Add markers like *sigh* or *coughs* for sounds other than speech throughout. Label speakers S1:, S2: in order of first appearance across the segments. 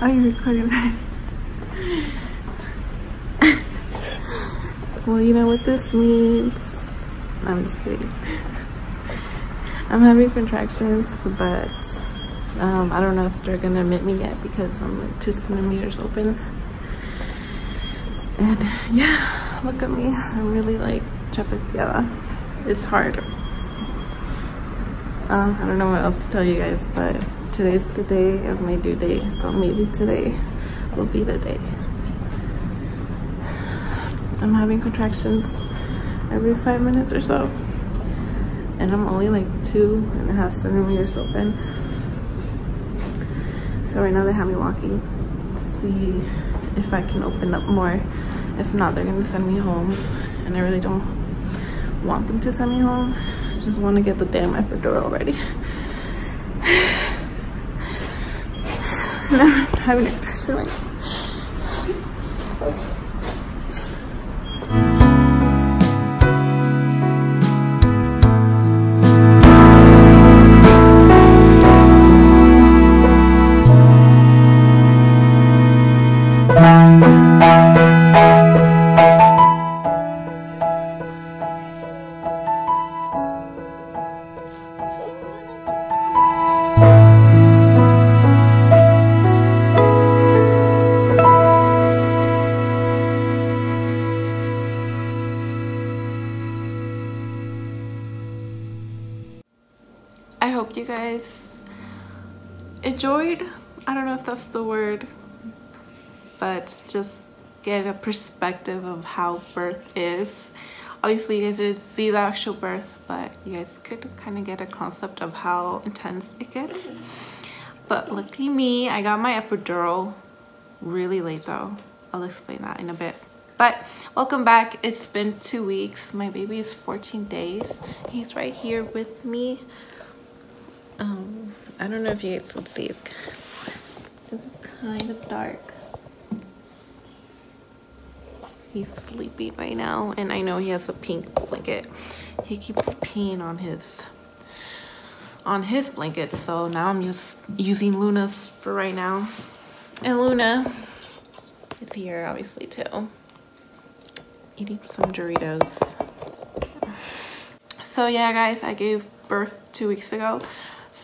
S1: Are you recording right? well, you know what this means. I'm just kidding. I'm having contractions, but um, I don't know if they're gonna admit me yet because I'm like two centimeters open. And yeah, look at me. I'm really like chapateada. It's hard. Uh, I don't know what else to tell you guys, but today's the day of my due date, so maybe today will be the day. I'm having contractions every five minutes or so. And I'm only like two and a half centimeters open. So right now they have me walking to see if I can open up more. If not, they're gonna send me home. And I really don't want them to send me home. I just wanna get the damn epidural already. Now I'm having a contraction right now. Hope you guys enjoyed. I don't know if that's the word, but just get a perspective of how birth is. Obviously, you guys didn't see the actual birth, but you guys could kind of get a concept of how intense it gets. But lucky me, I got my epidural really late though. I'll explain that in a bit. But welcome back. It's been two weeks. My baby is 14 days. He's right here with me um i don't know if you guys can see it's this is kind of dark. He's sleeping right now and i know he has a pink blanket. He keeps peeing on his on his blanket so now i'm just using luna's for right now. And luna is here obviously too. Eating some doritos. So yeah guys i gave birth two weeks ago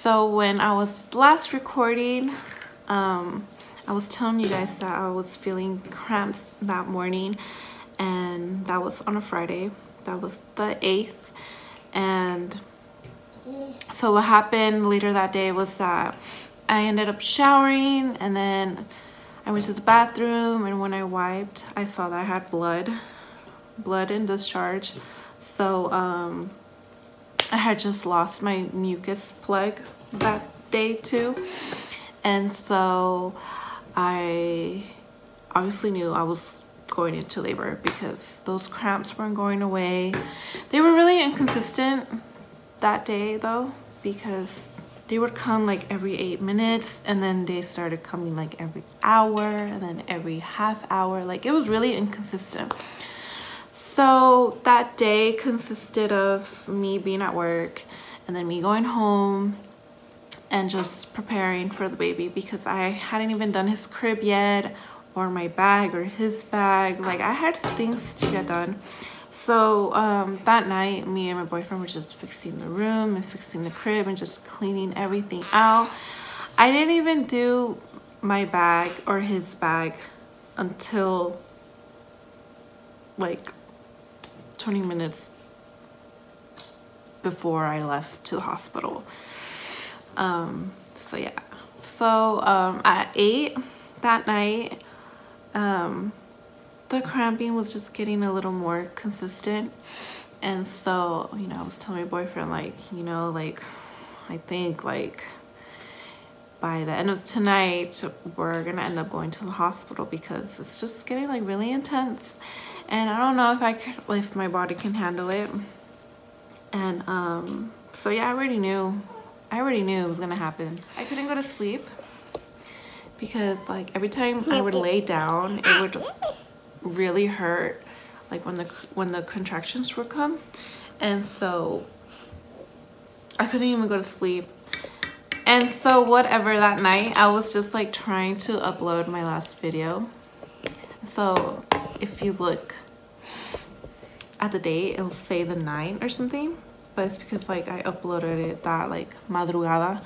S1: so when I was last recording, um, I was telling you guys that I was feeling cramps that morning and that was on a Friday. That was the 8th. And so what happened later that day was that I ended up showering and then I went to the bathroom and when I wiped, I saw that I had blood, blood and discharge. So um, I had just lost my mucus plug that day too. And so I obviously knew I was going into labor because those cramps weren't going away. They were really inconsistent that day though because they would come like every eight minutes and then they started coming like every hour and then every half hour. Like it was really inconsistent. So that day consisted of me being at work and then me going home and just preparing for the baby because I hadn't even done his crib yet or my bag or his bag. Like I had things to get done. So um, that night, me and my boyfriend were just fixing the room and fixing the crib and just cleaning everything out. I didn't even do my bag or his bag until like 20 minutes before I left to the hospital. Um, so yeah, so um, at 8 that night, um, the cramping was just getting a little more consistent. And so, you know, I was telling my boyfriend, like, you know, like, I think, like, by the end of tonight, we're gonna end up going to the hospital because it's just getting, like, really intense and I don't know if I can, if my body can handle it. And um, so yeah, I already knew, I already knew it was gonna happen. I couldn't go to sleep because like every time I would lay down, it would really hurt, like when the when the contractions would come, and so I couldn't even go to sleep. and so whatever that night i was just like trying to upload my last video so if you look at the date it'll say the 9th or something but it's because like i uploaded it that like madrugada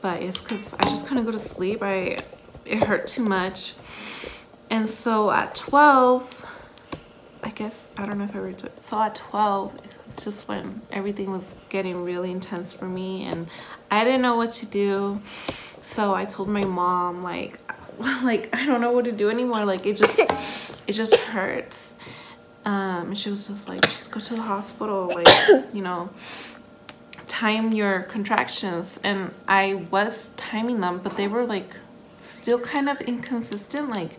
S1: but it's because i just couldn't go to sleep i it hurt too much and so at 12 i guess i don't know if i read it so at 12 it's just when everything was getting really intense for me and I didn't know what to do. So I told my mom like *laughs* like I don't know what to do anymore. Like it just *laughs* it just hurts. Um and she was just like just go to the hospital like *coughs* you know time your contractions. And I was timing them but they were like still kind of inconsistent. Like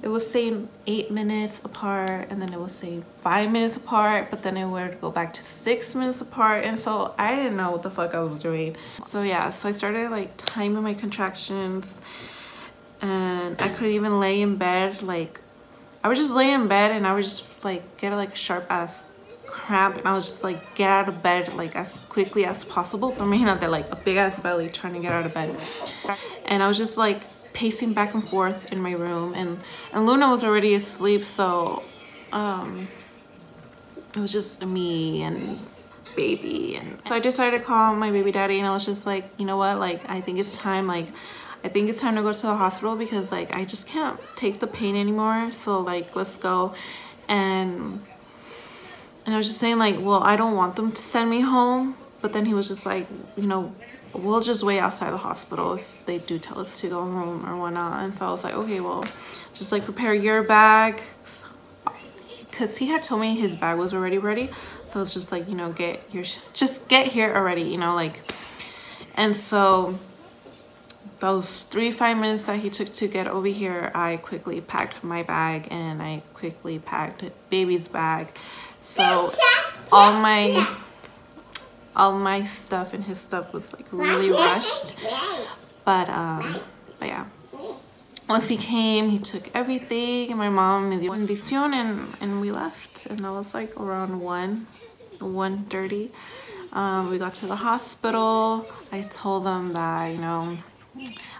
S1: it was saying eight minutes apart and then it was saying five minutes apart but then it would go back to six minutes apart. And so I didn't know what the fuck I was doing. So yeah. So I started like timing my contractions and I couldn't even lay in bed like I would just lay in bed and I would just like get like sharp ass cramp and I was just like get out of bed like as quickly as possible. For me not that like a big ass belly trying to get out of bed. And I was just like pacing back and forth in my room and, and Luna was already asleep so um, it was just me and baby and so I decided to call my baby daddy and I was just like you know what? Like I think it's time like I think it's time to go to the hospital because like I just can't take the pain anymore so like let's go and and I was just saying like well I don't want them to send me home but then he was just like you know we'll just wait outside the hospital if they do tell us to go home or whatnot. And so I was like, okay, well, just like prepare your bag. Because he had told me his bag was already ready. So it's just like, you know, get your, just get here already, you know, like, and so those three, five minutes that he took to get over here, I quickly packed my bag and I quickly packed baby's bag. So all my all my stuff and his stuff was like really rushed. But um, but yeah. Once he came, he took everything and my mom me dio bendición and, and we left. And that was like around 1, 1.30. Um, we got to the hospital. I told them that, you know,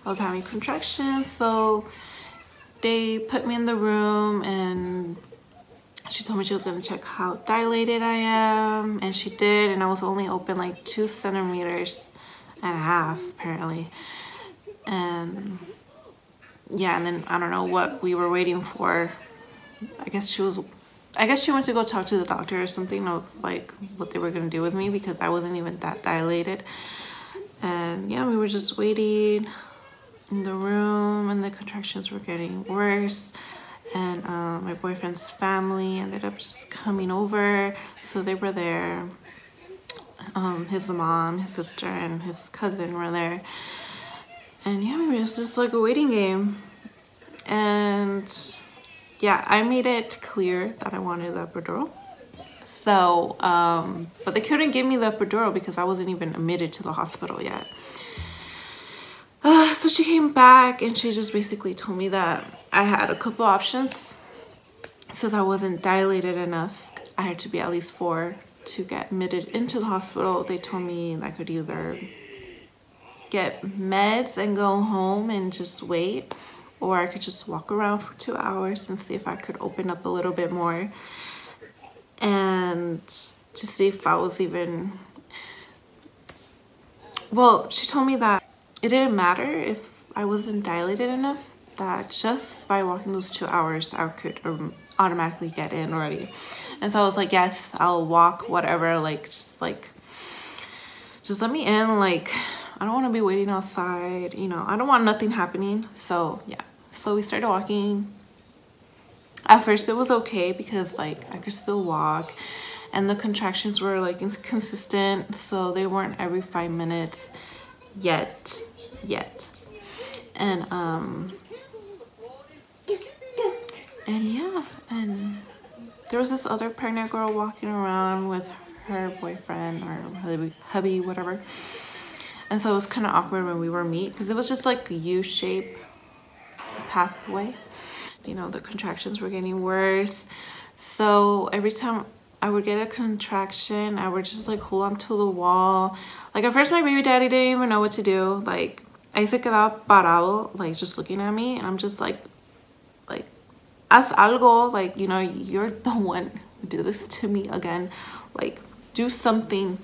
S1: I was having contractions. So they put me in the room and she told me she was going to check how dilated I am and she did and I was only open like two centimeters and a half apparently and yeah and then I don't know what we were waiting for I guess she was I guess she went to go talk to the doctor or something of like what they were going to do with me because I wasn't even that dilated and yeah we were just waiting in the room and the contractions were getting worse. And uh, my boyfriend's family ended up just coming over. So they were there. Um, his mom his sister and his cousin were there. And yeah it was just like a waiting game. And yeah I made it clear that I wanted epidural so um, but they couldn't give me the epidural because I wasn't even admitted to the hospital yet uh, so she came back and she just basically told me that I had a couple options. Since I wasn't dilated enough, I had to be at least four to get admitted into the hospital. They told me I could either get meds and go home and just wait, or I could just walk around for two hours and see if I could open up a little bit more and to see if I was even well she told me that it didn't matter if I wasn't dilated enough that just by walking those two hours I could um, automatically get in already. And so I was like yes I'll walk whatever like just like just let me in like I don't want to be waiting outside you know I don't want nothing happening. So yeah. So we started walking at first it was okay because like I could still walk and the contractions were like inconsistent so they weren't every five minutes yet yet. And um and yeah and there was this other pregnant girl walking around with her boyfriend or hubby, whatever. And so it was kind of awkward when we were meet because it was just like a u-shape pathway you know the contractions were getting worse so every time I would get a contraction, I would just like hold on to the wall. Like at first my baby daddy didn't even know what to do. Like I se quedaba parado, like just looking at me and I'm just like, like, haz algo, like, you know, you're the one who did this to me again. Like, do something.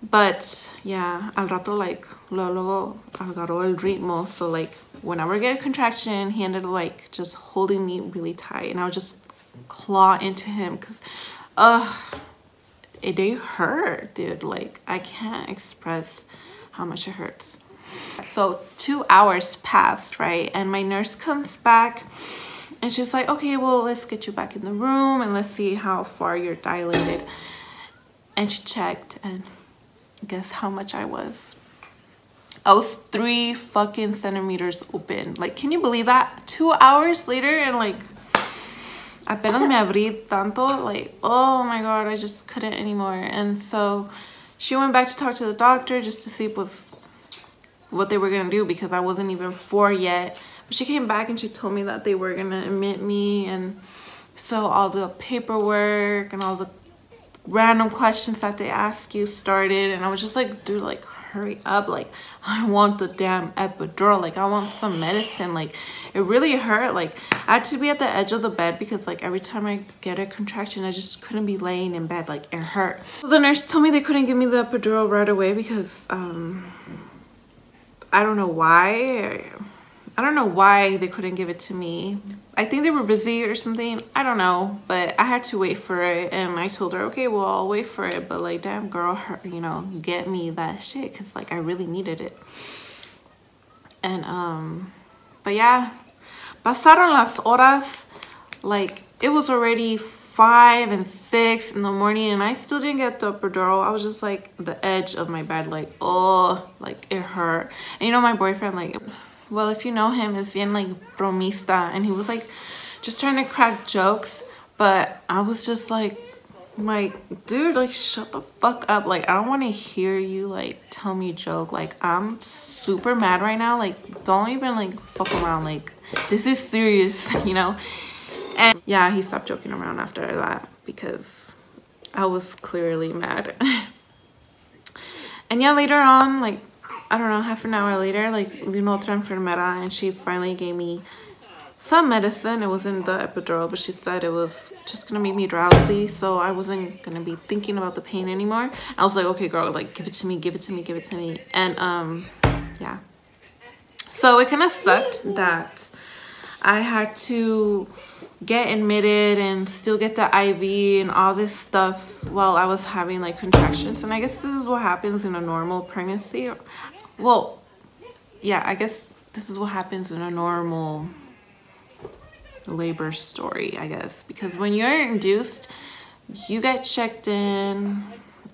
S1: But yeah, al rato like, luego agarró el ritmo. So like, whenever I get a contraction, he ended up like just holding me really tight and I would just claw into him because, uh, it, they hurt, dude. Like, I can't express how much it hurts. So two hours passed, right? And my nurse comes back and she's like, okay, well, let's get you back in the room and let's see how far you're dilated. And she checked and guess how much I was? I was three fucking centimeters open. Like, can you believe that? Two hours later and like, apenas me abrí tanto. Like, oh my God, I just couldn't anymore. And so she went back to talk to the doctor just to see was what they were gonna do because I wasn't even four yet. But she came back and she told me that they were gonna admit me and so all the paperwork and all the random questions that they ask you started and I was just like, dude, like hurry up. Like *laughs* I want the damn epidural. Like I want some medicine. Like it really hurt. Like I had to be at the edge of the bed because like every time I get a contraction, I just couldn't be laying in bed. Like it hurt. So the nurse told me they couldn't give me the epidural right away because um I don't know why. I don't know why they couldn't give it to me. I think they were busy or something. I don't know, but I had to wait for it. And I told her, okay, well, I'll wait for it. But like, damn girl, her, you know, get me that shit. Cause like, I really needed it. And, um, but yeah, pasaron las horas. Like, it was already five and six in the morning and I still didn't get the epidural. I was just like the edge of my bed like, oh, like it hurt. And you know, my boyfriend like, well, if you know him, is bien like bromista and he was like just trying to crack jokes. But I was just like, like, dude, like shut the fuck up. Like, I don't want to hear you like tell me joke. Like, I'm super mad right now. Like, don't even like fuck around. Like, this is serious, *laughs* you know? And yeah, he stopped joking around after that because I was clearly mad. *laughs* and yeah, later on, like, I don't know, half an hour later, like, vino otra enfermera and she finally gave me some medicine. It wasn't the epidural, but she said it was just gonna make me drowsy. So I wasn't gonna be thinking about the pain anymore. I was like, okay, girl, like, give it to me, give it to me, give it to me. And, um, yeah. So it kind of sucked that I had to get admitted and still get the IV and all this stuff while I was having like contractions. And I guess this is what happens in a normal pregnancy. Well, yeah, I guess this is what happens in a normal labor story, I guess. Because when you're induced, you get checked in,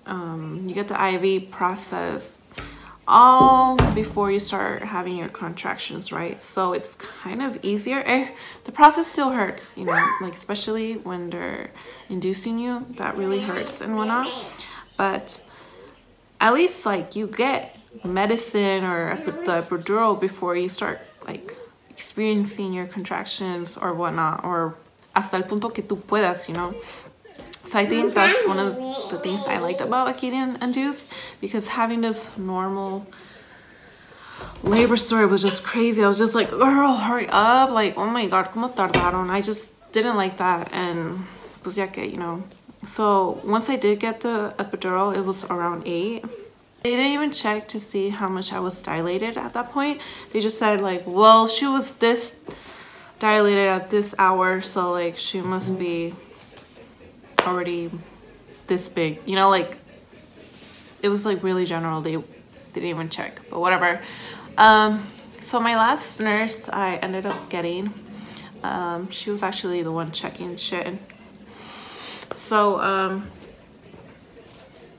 S1: um, you get the IV process all before you start having your contractions, right? So it's kind of easier. Eh, the process still hurts, you know, like especially when they're inducing you, that really hurts and whatnot. But at least like you get medicine or the epidural before you start like experiencing your contractions or whatnot, or hasta el punto que tú puedas, you know. So I think that's one of the things I liked about Akitian Induced because having this normal labor story was just crazy. I was just like, girl, hurry up. Like, oh my God, como tardaron. I just didn't like that. And pues ya que, you know. So once I did get the epidural, it was around 8. They didn't even check to see how much I was dilated at that point. They just said like, well, she was this dilated at this hour. So like, she must be already this big you know like it was like really general they, they didn't even check but whatever um so my last nurse i ended up getting um she was actually the one checking shit so um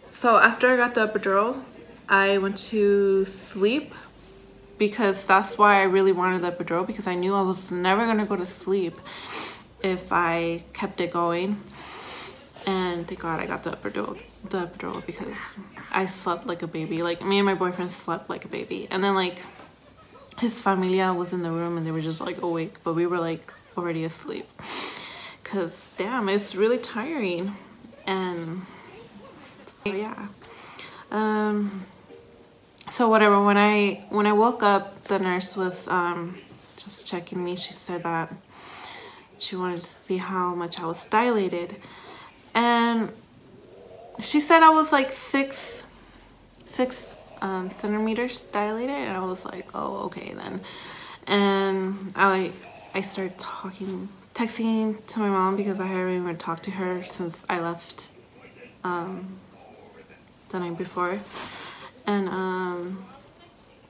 S1: so after i got the epidural i went to sleep because that's why i really wanted the epidural because i knew i was never going to go to sleep if i kept it going and thank god I got the epidural, the epidural because I slept like a baby. Like me and my boyfriend slept like a baby. And then like his familia was in the room and they were just like awake, but we were like already asleep. because damn it's really tiring and so, yeah um so whatever when i when i woke up the nurse was um just checking me. She said that she wanted to see how much i was dilated. And she said i was like six six um, centimeters dilated. And i was like oh okay then. And i i started talking texting to my mom because I haven't even talked to her since I left um, the night before. And um,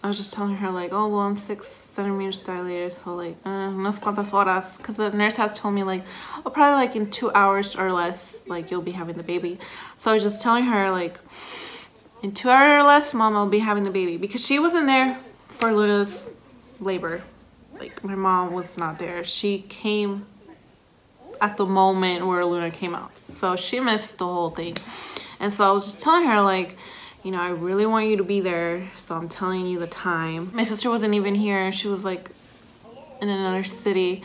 S1: I was just telling her like, oh, well, I'm six centimeters dilated, so like, uh, unas cuantas horas. Because the nurse has told me like, oh, probably like in two hours or less, like you'll be having the baby. So I was just telling her like, in two hours or less, mom, I'll be having the baby. Because she wasn't there for Luna's labor. Like my mom was not there. She came at the moment where Luna came out. So she missed the whole thing. And so I was just telling her like, you know, I really want you to be there. So I'm telling you the time. My sister wasn't even here. She was like in another city.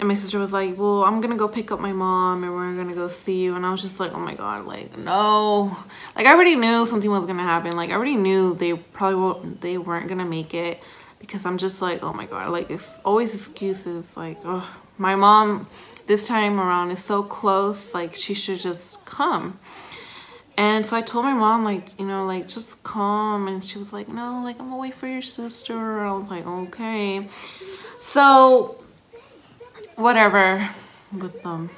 S1: And my sister was like, well, I'm gonna go pick up my mom and we're gonna go see you. And I was just like, oh my God, like, no. Like, I already knew something was gonna happen. Like, I already knew they probably won't, they weren't gonna make it because I'm just like, oh my God, like, it's always excuses. Like, oh, my mom this time around is so close like she should just come and so I told my mom like you know like just come. And she was like no like I'm gonna wait for your sister. I was like okay. So whatever with them.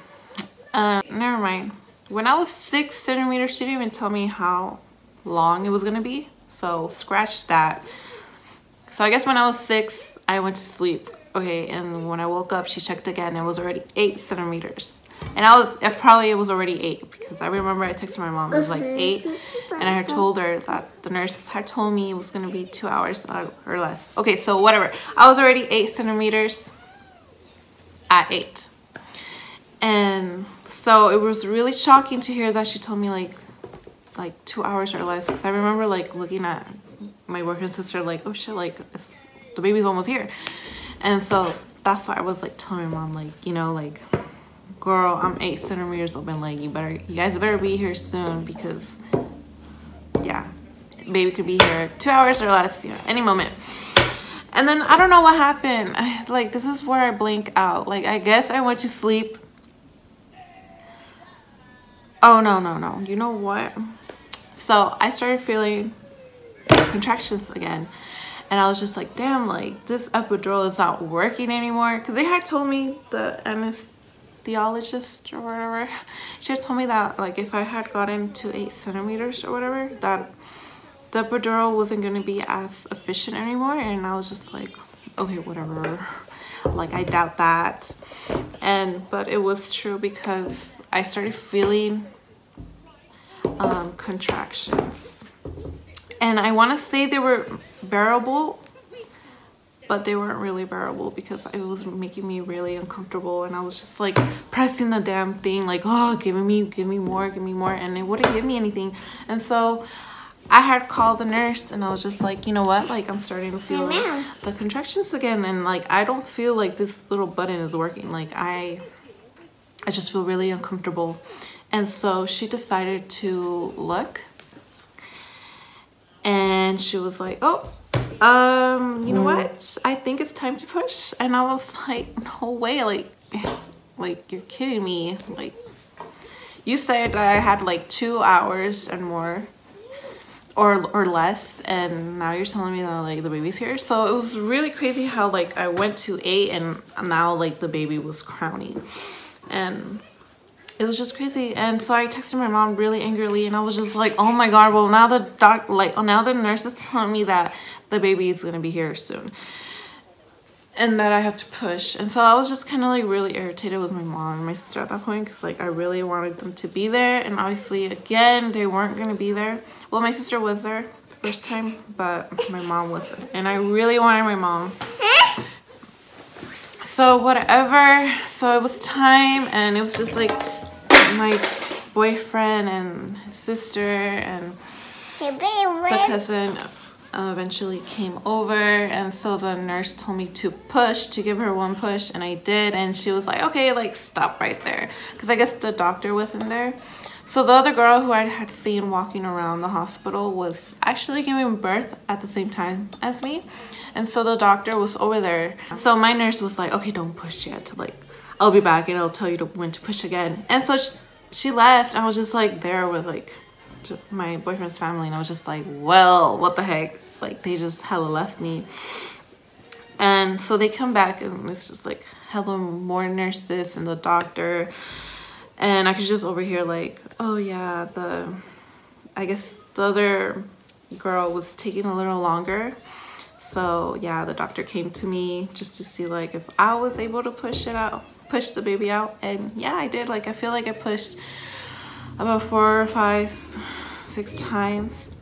S1: Uh, never mind. When I was six centimeters she didn't even tell me how long it was gonna be. So scratch that. So I guess when I was six I went to sleep. Okay, and when I woke up, she checked again. It was already eight centimeters. And I was, it probably it was already eight because I remember I texted my mom, it was like uh-huh. eight. And I had *laughs* told her that the nurse had told me it was going to be two hours uh, or less. Okay, so whatever. I was already eight centimeters at eight. And so it was really shocking to hear that she told me like, like two hours or less. Because I remember like looking at my boyfriend's sister like, oh shit, like the baby's almost here. And so that's why I was like telling my mom, like, you know, like, girl, I'm eight centimeters open. leg. you better, you guys better be here soon because, yeah, baby could be here two hours or less, you know, any moment. And then I don't know what happened. I, like, this is where I blink out. Like, I guess I went to sleep. Oh, no, no, no. You know what? So I started feeling contractions again and I was just like, damn, like this epidural is not working anymore. Cause they had told me the anesthesiologist or whatever, she had told me that like if I had gotten to eight centimeters or whatever, that the epidural wasn't gonna be as efficient anymore. And I was just like, okay, whatever. Like I doubt that. And, but it was true because I started feeling um, contractions and I want to say they were bearable but they weren't really bearable because it was making me really uncomfortable and I was just like pressing the damn thing like oh giving me give me more give me more and it wouldn't give me anything. And so I had called the nurse and I was just like you know what? Like I'm starting to feel the contractions again and like I don't feel like this little button is working. Like I I just feel really uncomfortable. And so she decided to look and she was like oh um you know mm. what? I think it's time to push. And i was like *laughs* no way. Like like you're kidding me. Like you said that i had like two hours and more or or less. And now you're telling me that like the baby's here. So it was really crazy how like i went to eight and now like the baby was crowning. And it was just crazy. And so i texted my mom really angrily. And i was just like oh my god. Well now the doc like oh now the nurse is telling me that the baby is gonna be here soon. And that i have to push. And so i was just kind of like really irritated with my mom and my sister at that point because like i really wanted them to be there. And obviously again they weren't gonna be there. Well my sister was there the first time but my mom wasn't. And i really wanted my mom. So whatever. So it was time and it was just like my boyfriend and his sister and the cousin uh, eventually came over and so the nurse told me to push to give her one push and I did and she was like okay like stop right there. Because I guess the doctor wasn't there. So the other girl who I had seen walking around the hospital was actually giving birth at the same time as me and so the doctor was over there. So my nurse was like okay don't push yet to like I'll be back and I'll tell you to when to push again. And so she, she left I was just like there with like my boyfriend's family and I was just like, well, what the heck? Like they just hella left me. And so they come back and it's just like hella more nurses and the doctor. And I could just overhear like, oh yeah, the, I guess the other girl was taking a little longer. So yeah, the doctor came to me just to see like if I was able to push it out, push the baby out. And yeah, I did. Like I feel like I pushed about four or five, six times.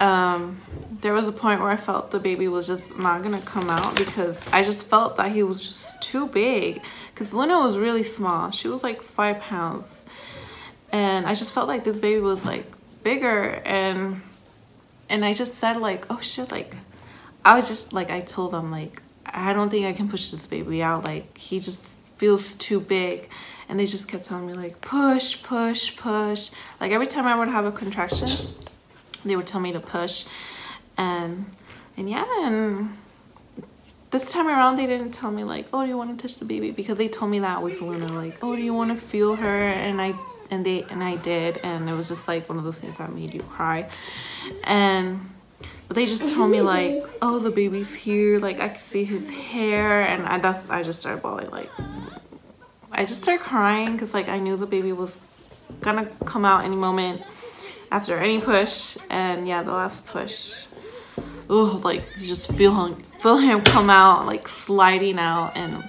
S1: Um, there was a point where I felt the baby was just not gonna come out because I just felt that he was just too big. Because Luna was really small. She was like five pounds. And I just felt like this baby was like bigger and and I just said like, oh shit, like I was just like I told them like I don't think I can push this baby out. Like he just feels too big. And they just kept telling me like push push push. Like every time i would have a contraction they would tell me to push. And and yeah and this time around they didn't tell me like oh do you want to touch the baby? Because they told me that with luna like oh do you want to feel her? And i and they and i did. And it was just like one of those things that made you cry. And but they just told me like oh the baby's here. Like i could see his hair. And i that's i just started bawling like I just started crying because like I knew the baby was gonna come out any moment after any push. And yeah the last push oh like you just feel him feel him come out like sliding out. And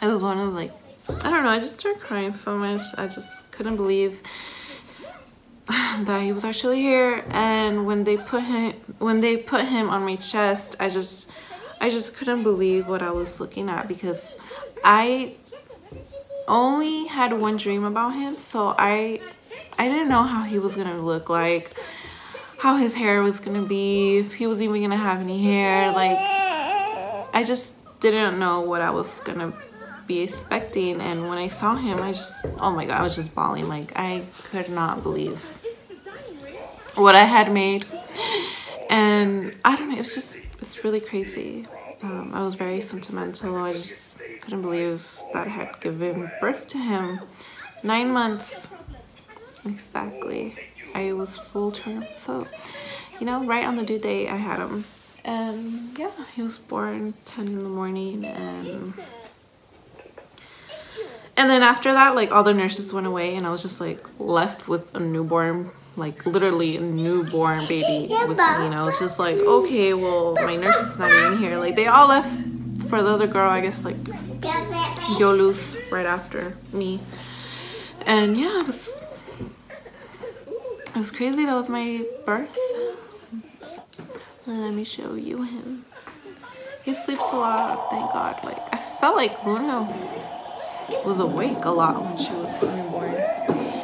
S1: it was one of like I don't know I just started crying so much. I just couldn't believe *sighs* that he was actually here. And when they put him when they put him on my chest I just I just couldn't believe what I was looking at because I only had one dream about him so I I didn't know how he was gonna look like how his hair was gonna be if he was even gonna have any hair like I just didn't know what I was gonna be expecting and when I saw him I just oh my god I was just bawling like I could not believe what I had made. And I don't know it's just it's really crazy. Um, I was very sentimental I just couldn't believe that had given birth to him. Nine months, exactly. I was full term, so, you know, right on the due date I had him. And yeah, he was born 10 in the morning and and then after that, like all the nurses went away and I was just like left with a newborn, like literally a newborn baby with me. And I was just like, okay, well, my nurse is not even here. Like they all left for the other girl, I guess like Yolus right after me. And yeah, it was it was crazy. That was my birth. Let me show you him. He sleeps a lot, thank God. Like I felt like Luna was awake a lot when she was born.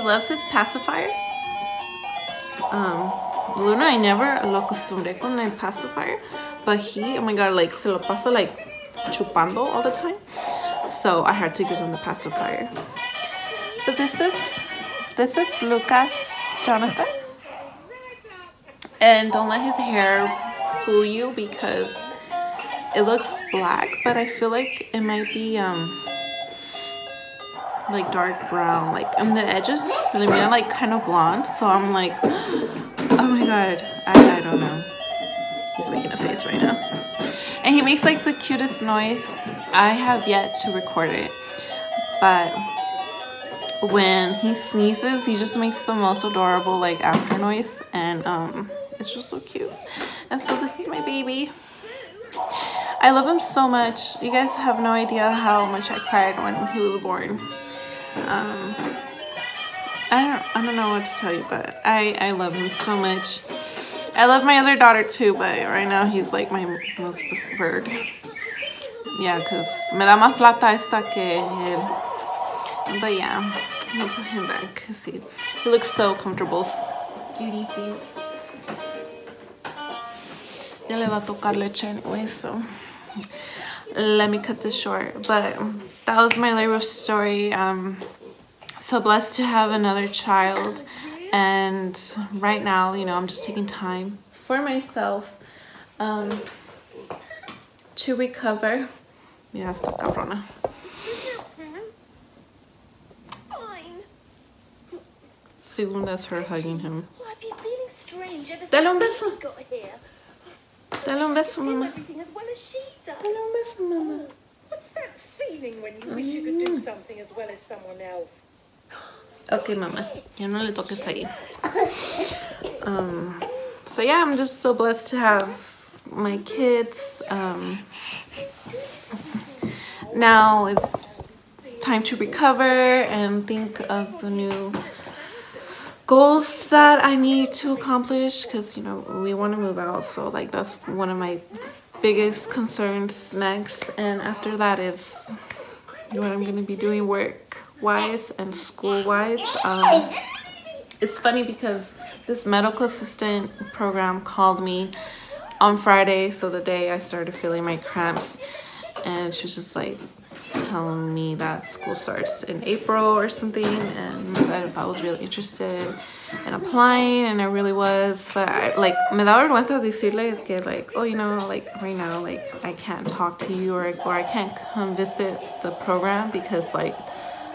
S1: He loves his pacifier. Um, Luna, I never lo acostumbré con el pacifier, but he, oh my god, like se lo pasa like chupando all the time. So I had to give him the pacifier. But this is, this is Lucas Jonathan. And don't let his hair fool you because it looks black, but I feel like it might be um like dark brown like on the edges so they made like kind of blonde so i'm like oh my god I, I don't know. He's making a face right now. And he makes like the cutest noise i have yet to record it. But when he sneezes he just makes the most adorable like after noise and um it's just so cute. And so this is my baby. I love him so much. You guys have no idea how much I cried when he was born. Um, I don't, I don't know what to tell you, but I, I love him so much. I love my other daughter too, but right now he's like my most preferred. Yeah, because me da más lata esta que él. But yeah, I'm gonna put him back. See, he looks so comfortable. Cutie feet. Ya le va a tocar leche anyway, so let me cut this short. But that was my labor story. Um, so blessed to have another child. And right now, you know, I'm just taking time for myself um, to recover. Mira esta cabrona. Soon that's her hugging him. Dale un beso. Dale un beso, mamá. Dale un beso, mamá.
S2: What's that feeling when you wish you could do something as well as someone else? *gasps*
S1: Okay, mamá. Ya no le toques ahí. *laughs* Um, so yeah, I'm just so blessed to have my kids. Um, now it's time to recover and think of the new goals that I need to accomplish because you know we want to move out so like that's one of my biggest concerns next. And after that is what I'm gonna be doing work wise and school wise um, it's funny because this medical assistant program called me on Friday so the day I started feeling my cramps. And she was just like telling me that school starts in April or something and that if I was really interested in applying and I really was but I, like me da vergüenza decirle que like oh you know like right now like I can't talk to you or, or I can't come visit the program because like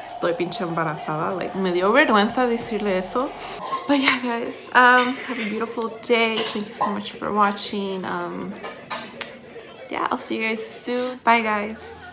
S1: estoy pinche embarazada like me dio vergüenza decirle eso. But yeah guys um have a beautiful day. Thank you so much for watching. Um yeah i'll see you guys soon. Bye guys